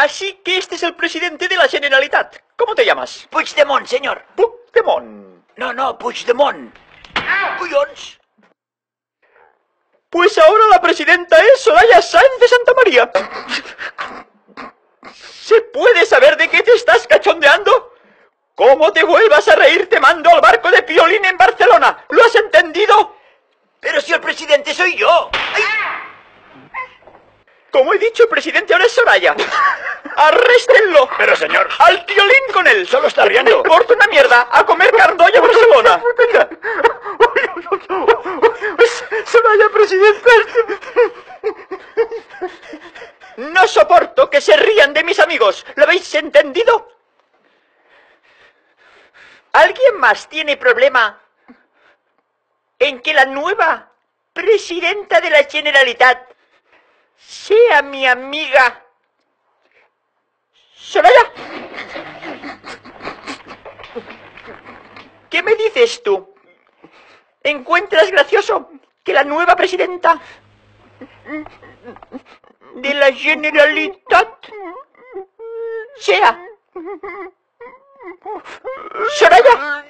Así que este es el presidente de la Generalitat. ¿Cómo te llamas? Puigdemont, senyor. Puigdemont. No, no, Puigdemont. Collons. Pues ahora la presidenta es Soraya Sáenz de Santa María. ¿Se puede saber de qué te estás cachondeando? ¿Cómo te vuelvas a reír te mando al barco de Piolín en Barcelona? ¿Lo has entendido? Pero si el presidente soy yo. Ay, Como he dicho, el presidente ahora es Soraya. ¡Arréstenlo! Pero, señor. ¡Al con él! Solo está ¡Me riendo. importa una mierda! ¡A comer cardolla a Barcelona! ¡Soraya, presidente! No soporto que se rían de mis amigos. ¿Lo habéis entendido? ¿Alguien más tiene problema en que la nueva presidenta de la Generalitat sea mi amiga Soraya? ¿Qué me dices tú? ¿Encuentras gracioso que la nueva presidenta de la Generalitat sea Soraya?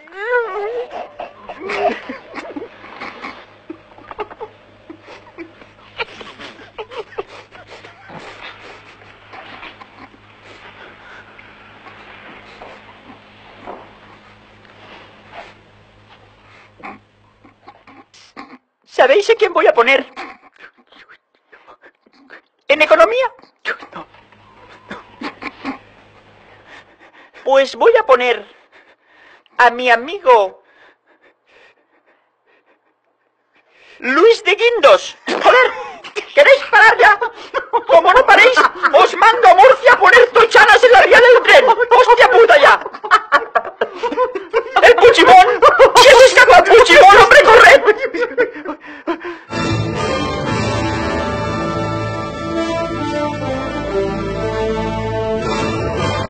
¿Sabéis a quién voy a poner? ¿En economía? Pues voy a poner a mi amigo Luis de Guindos. ¡Joder! ¿Queréis parar ya? Como no paréis, os